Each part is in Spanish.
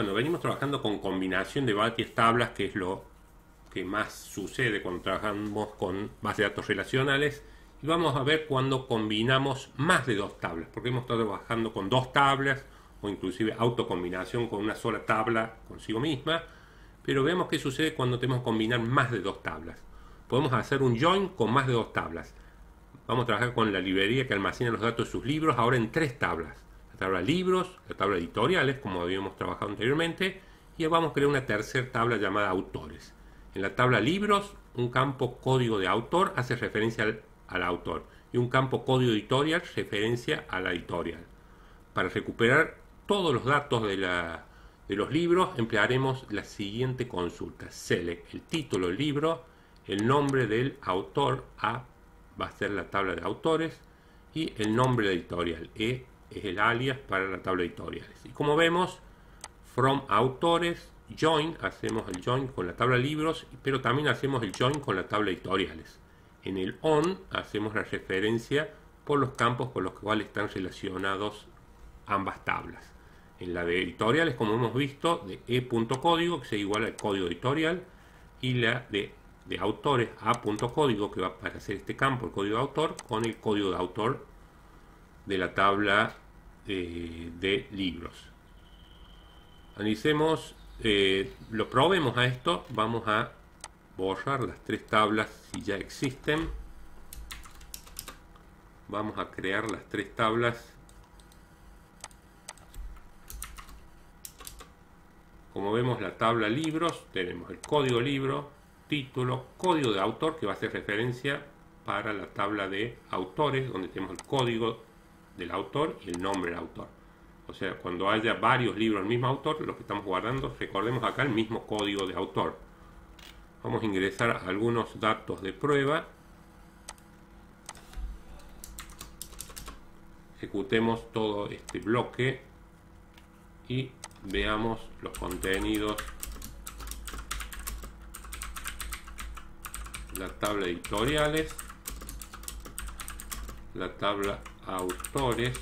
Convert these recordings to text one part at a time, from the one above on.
Bueno, venimos trabajando con combinación de varias tablas, que es lo que más sucede cuando trabajamos con bases de datos relacionales. Y vamos a ver cuando combinamos más de dos tablas, porque hemos estado trabajando con dos tablas o inclusive autocombinación con una sola tabla consigo misma. Pero veamos qué sucede cuando tenemos que combinar más de dos tablas. Podemos hacer un join con más de dos tablas. Vamos a trabajar con la librería que almacena los datos de sus libros ahora en tres tablas. La tabla libros, la tabla editoriales, como habíamos trabajado anteriormente, y vamos a crear una tercera tabla llamada autores. En la tabla libros, un campo código de autor hace referencia al, autor y un campo código editorial referencia a la editorial. Para recuperar todos los datos de, de los libros emplearemos la siguiente consulta. Select el título del libro, el nombre del autor, A va a ser la tabla de autores, y el nombre de editorial, E es el alias para la tabla de editoriales. Y como vemos, from autores, join, hacemos el join con la tabla libros, pero también hacemos el join con la tabla de editoriales. En el on hacemos la referencia por los campos con los cuales están relacionados ambas tablas. En la de editoriales, como hemos visto, de e.código, que sea igual al código editorial, y la de, de autores a.código, que va a hacer este campo, el código de autor, con el código de autor de la tabla de libros. Analicemos, eh, lo probemos a esto, vamos a borrar las tres tablas si ya existen. Vamos a crear las tres tablas. Como vemos la tabla libros, tenemos el código libro, título, código de autor que va a hacer referencia para la tabla de autores, donde tenemos el código del autor y el nombre del autor. O sea, cuando haya varios libros del mismo autor, los que estamos guardando, recordemos acá el mismo código de autor. Vamos a ingresar algunos datos de prueba. Ejecutemos todo este bloque y veamos los contenidos. La tabla editoriales. La tabla autores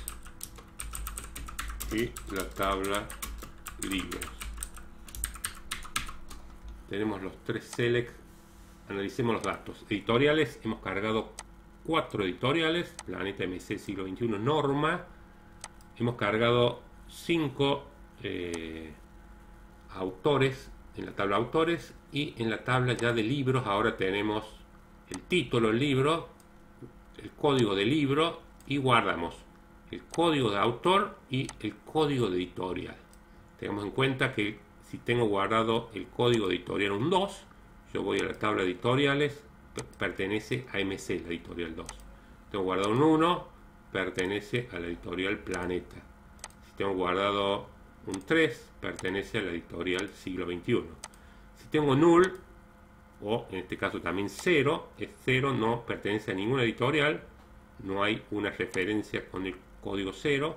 y la tabla libros. Tenemos los tres select. Analicemos los datos. Editoriales, hemos cargado cuatro editoriales. Planeta MC siglo XXI Norma. Hemos cargado cinco eh, autores en la tabla autores y en la tabla ya de libros ahora tenemos el título del libro, el código del libro y guardamos el código de autor y el código de editorial. Tengamos en cuenta que si tengo guardado el código de editorial un 2, yo voy a la tabla de editoriales, pertenece a MC, la editorial 2. Tengo guardado un 1, pertenece a la editorial Planeta. Si tengo guardado un 3, pertenece a la editorial Siglo XXI. Si tengo null, o en este caso también 0, es 0, no pertenece a ninguna editorial, no hay una referencia con el código 0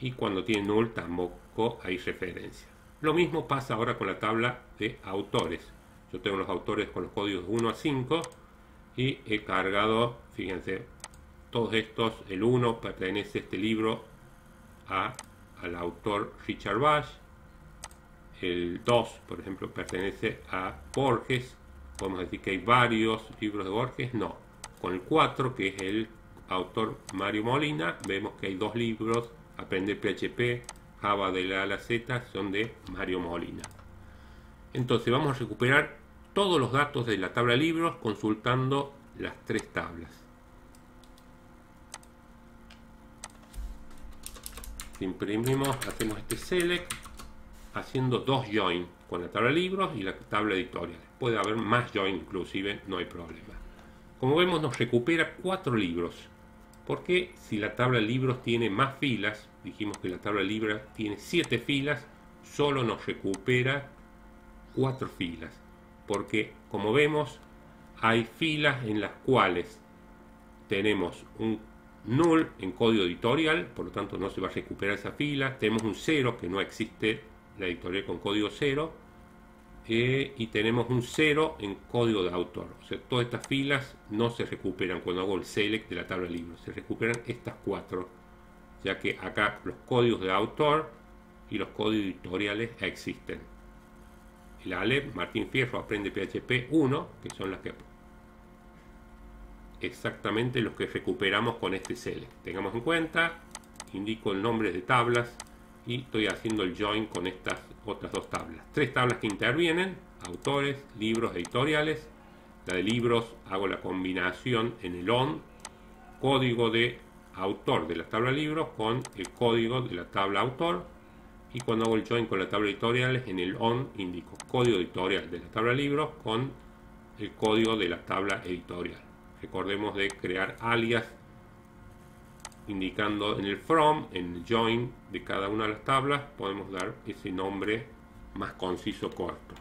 y cuando tiene null tampoco hay referencia. Lo mismo pasa ahora con la tabla de autores. Yo tengo los autores con los códigos 1 a 5 y he cargado, fíjense, todos estos, el 1 pertenece a este libro a, al autor Richard Bash, el 2, por ejemplo, pertenece a Borges, podemos decir que hay varios libros de Borges, no, con el 4, que es el autor Mario Molina, vemos que hay dos libros, Aprender PHP, Java de la A a la Z, son de Mario Molina. Entonces vamos a recuperar todos los datos de la tabla de libros consultando las tres tablas. Imprimimos, hacemos este select, haciendo dos join con la tabla de libros y la tabla editorial. Puede haber más join inclusive, no hay problema. Como vemos nos recupera cuatro libros porque si la tabla de libros tiene más filas, dijimos que la tabla de libros tiene 7 filas, solo nos recupera 4 filas. Porque como vemos, hay filas en las cuales tenemos un null en código editorial, por lo tanto no se va a recuperar esa fila. Tenemos un 0 que no existe la editorial con código 0 eh, y tenemos un 0 en código de autor. O sea, todas estas filas no se recuperan cuando hago el select de la tabla de libros. Se recuperan estas cuatro, ya que acá los códigos de autor y los códigos editoriales existen. El ALEP, Martín Fierro, aprende PHP 1, que son las que exactamente los que recuperamos con este select. Tengamos en cuenta, indico el nombre de tablas y estoy haciendo el join con estas otras dos tablas. Tres tablas que intervienen, autores, libros, editoriales. La de libros hago la combinación en el on, código de autor de la tabla libros con el código de la tabla autor. Y cuando hago el join con la tabla editoriales, en el on indico código editorial de la tabla libros con el código de la tabla editorial. Recordemos de crear alias indicando en el from, en el join de cada una de las tablas, podemos dar ese nombre más conciso, corto.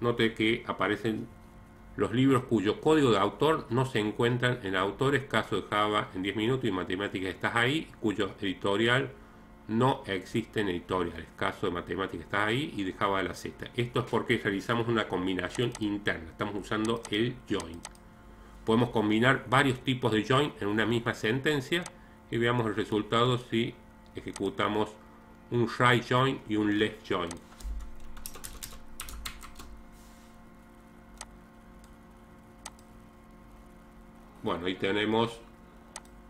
Note que aparecen los libros cuyo código de autor no se encuentran en autores, caso de Java en 10 minutos y matemáticas estás ahí, cuyo editorial no existe en editoriales, caso de matemáticas estás ahí y de Java de la Z. Esto es porque realizamos una combinación interna, estamos usando el join. Podemos combinar varios tipos de join en una misma sentencia y veamos el resultado si ejecutamos un right join y un left join. Bueno, ahí tenemos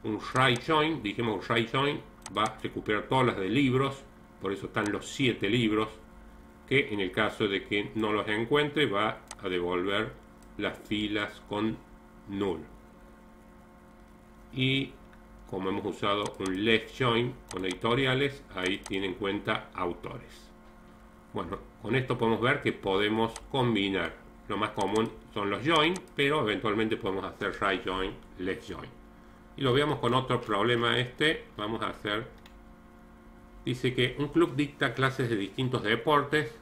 un right join, dijimos right join va a recuperar todas las de libros, por eso están los siete libros, que en el caso de que no los encuentre va a devolver las filas con null. Y como hemos usado un left join con editoriales, ahí tiene en cuenta autores. Bueno, con esto podemos ver que podemos combinar. Lo más común son los join, pero eventualmente podemos hacer right join, left join. Y lo veamos con otro problema este. Vamos a hacer... Dice que un club dicta clases de distintos deportes.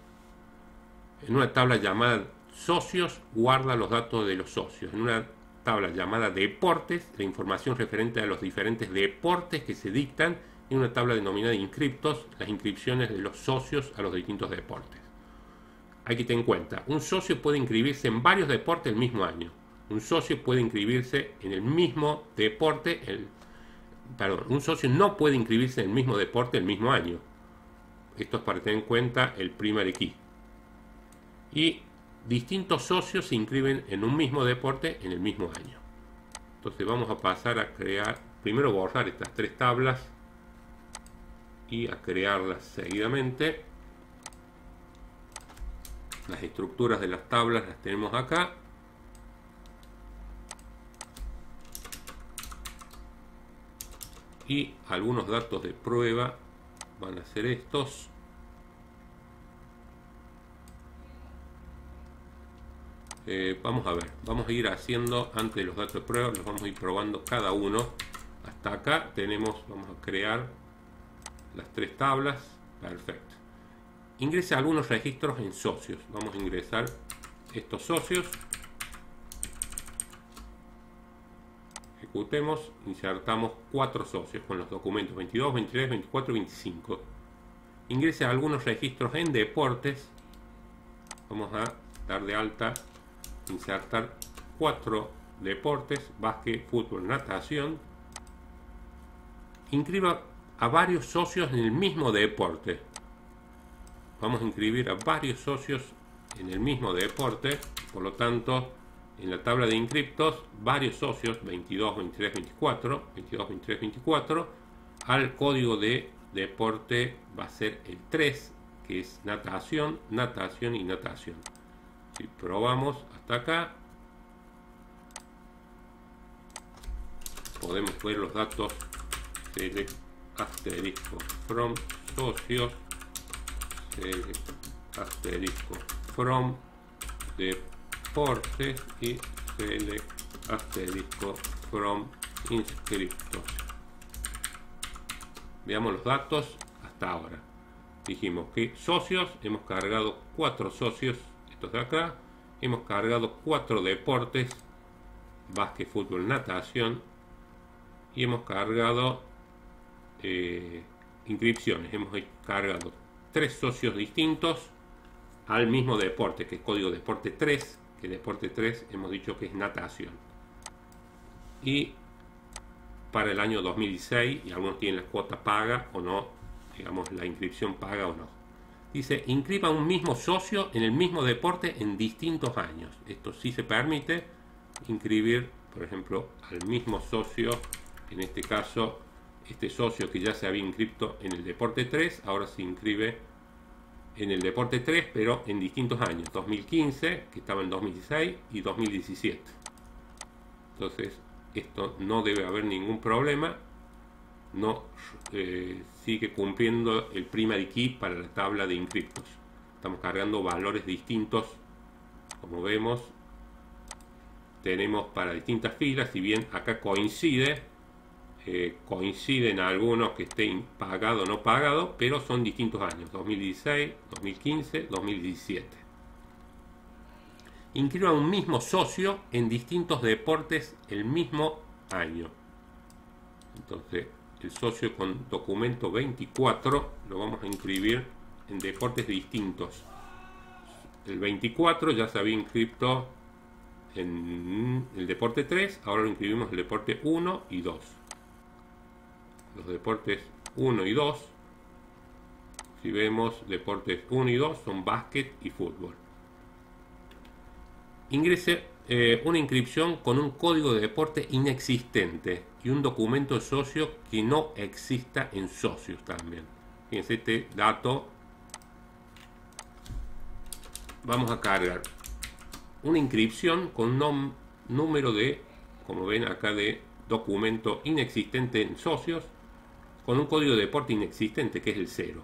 En una tabla llamada socios guarda los datos de los socios. Tabla llamada deportes, la información referente a los diferentes deportes que se dictan, y una tabla denominada inscriptos, las inscripciones de los socios a los distintos deportes. Hay que tener en cuenta, un socio puede inscribirse en varios deportes el mismo año. Un socio puede inscribirse en el mismo deporte, el, perdón, un socio no puede inscribirse en el mismo deporte el mismo año. Esto es para tener en cuenta el primer key. Y distintos socios se inscriben en un mismo deporte en el mismo año. Entonces vamos a pasar a crear, primero borrar estas tres tablas y a crearlas seguidamente. Las estructuras de las tablas las tenemos acá. Y algunos datos de prueba van a ser estos. Eh, vamos a ver, vamos a ir haciendo antes de los datos de prueba, los vamos a ir probando cada uno. Hasta acá tenemos, vamos a crear las tres tablas. Perfecto. Ingrese algunos registros en socios. Vamos a ingresar estos socios. Ejecutemos, insertamos cuatro socios con los documentos 22, 23, 24 y 25. Ingrese algunos registros en deportes. Vamos a dar de alta insertar cuatro deportes, básquet, fútbol, natación. Inscriba a varios socios en el mismo deporte. Vamos a inscribir a varios socios en el mismo deporte, por lo tanto, en la tabla de inscriptos, varios socios, 22, 23, 24, 22, 23, 24, al código de deporte va a ser el 3, que es natación, natación y natación. Si probamos. Hasta acá, podemos ver los datos select asterisco. From socios select asterisco. From deportes y select asterisco. From inscriptos. Veamos los datos hasta ahora. Dijimos que socios hemos cargado cuatro socios de acá. Hemos cargado cuatro deportes, básquet, fútbol, natación. Y hemos cargado eh, inscripciones. Hemos cargado tres socios distintos al mismo deporte, que es código deporte 3, que deporte 3 hemos dicho que es natación. Y para el año 2016, y algunos tienen la cuota paga o no, digamos, la inscripción paga o no. Dice, inscriba un mismo socio en el mismo deporte en distintos años. Esto sí se permite inscribir, por ejemplo, al mismo socio, en este caso, este socio que ya se había inscrito en el deporte 3, ahora se inscribe en el deporte 3, pero en distintos años, 2015, que estaba en 2016, y 2017. Entonces, esto no debe haber ningún problema, no eh, sigue cumpliendo el primary key para la tabla de inscriptos. Estamos cargando valores distintos, como vemos, tenemos para distintas filas, si bien acá coincide, eh, coinciden algunos que estén pagado o no pagado, pero son distintos años, 2016, 2015, 2017. Inscriba un mismo socio en distintos deportes el mismo año. Entonces, el socio con documento 24 lo vamos a inscribir en deportes distintos. El 24 ya se había inscrito en el deporte 3, ahora lo inscribimos en el deporte 1 y 2. Los deportes 1 y 2, si vemos deportes 1 y 2 son básquet y fútbol. Ingrese eh, una inscripción con un código de deporte inexistente y un documento socio que no exista en socios también. Fíjense este dato. Vamos a cargar una inscripción con un número de, como ven acá, de documento inexistente en socios, con un código de deporte inexistente que es el 0.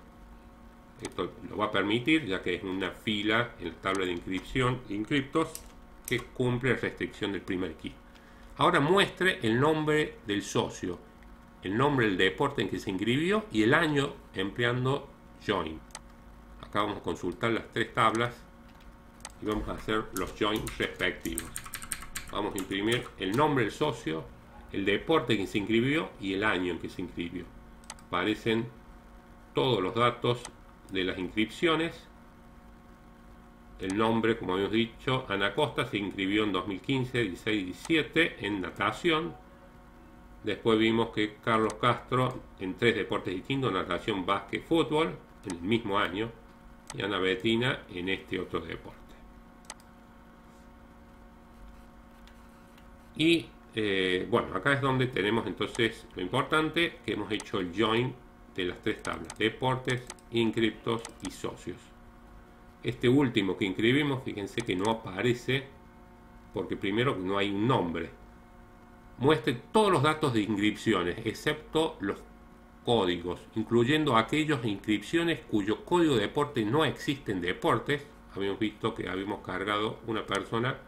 Esto lo va a permitir, ya que es una fila en la tabla de inscripción inscriptos que cumple la restricción del primer key. Ahora muestre el nombre del socio, el nombre del deporte en que se inscribió y el año empleando join. Acá vamos a consultar las tres tablas y vamos a hacer los join respectivos. Vamos a imprimir el nombre del socio, el deporte en que se inscribió y el año en que se inscribió. Aparecen todos los datos de las inscripciones. El nombre, como habíamos dicho, Ana Costa se inscribió en 2015, 16, 17 en natación. Después vimos que Carlos Castro en tres deportes distintos, natación, básquet, fútbol, en el mismo año. Y Ana Betina en este otro deporte. Y eh, bueno, acá es donde tenemos entonces lo importante, que hemos hecho el join de las tres tablas, deportes, inscriptos y socios. Este último que inscribimos, fíjense que no aparece, porque primero no hay un nombre. Muestre todos los datos de inscripciones, excepto los códigos, incluyendo aquellos inscripciones cuyo código de deporte no existe en deportes. Habíamos visto que habíamos cargado una persona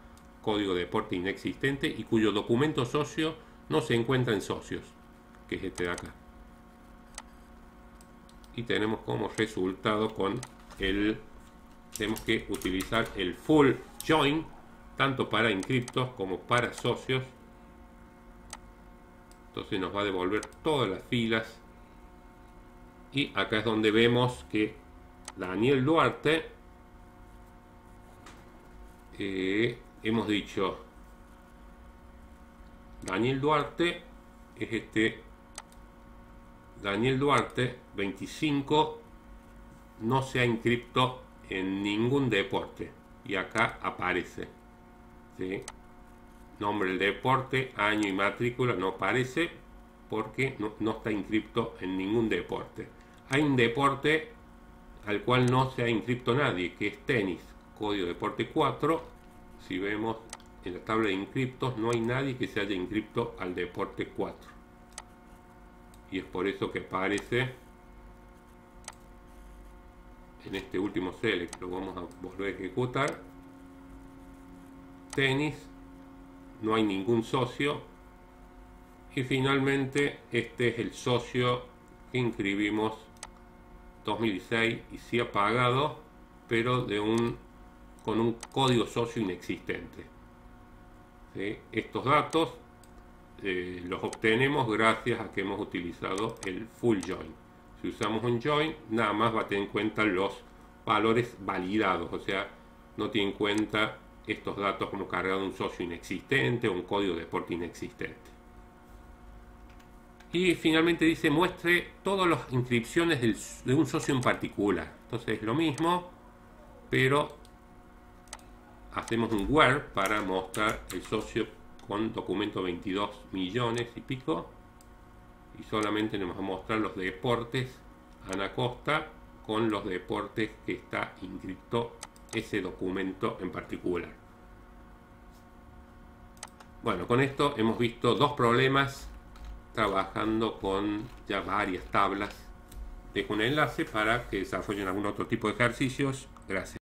código de deporte inexistente y cuyo documento socio no se encuentra en socios, que es este de acá. Y tenemos como resultado con el tenemos que utilizar el full join tanto para inscriptos como para socios. Entonces nos va a devolver todas las filas. Y acá es donde vemos que Daniel Duarte eh, hemos dicho Daniel Duarte es este Daniel Duarte 25 no se ha inscrito en ningún deporte. Y acá aparece nombre del deporte año y matrícula no aparece porque no, está inscrito en ningún deporte. Hay un deporte al cual no se ha inscrito nadie que es tenis código deporte 4 si vemos en la tabla de inscriptos, no hay nadie que se haya inscrito al deporte 4. Y es por eso que aparece en este último select, lo vamos a volver a ejecutar. Tenis, no hay ningún socio. Y finalmente, este es el socio que inscribimos 2016 y sí ha pagado, pero con un código socio inexistente. Estos datos eh, los obtenemos gracias a que hemos utilizado el full join. Si usamos un join, nada más va a tener en cuenta los valores validados, o sea, no tiene en cuenta estos datos como cargado un socio inexistente o un código de deporte inexistente. Y finalmente dice muestre todas las inscripciones de un socio en particular. Entonces lo mismo, pero hacemos un where para mostrar el socio con documento 22 millones y pico. Y solamente nos va a mostrar los deportes Ana Costa con los deportes que está inscrito ese documento en particular. Bueno, con esto hemos visto dos problemas trabajando con ya varias tablas. Dejo un enlace para que desarrollen algún otro tipo de ejercicios. Gracias.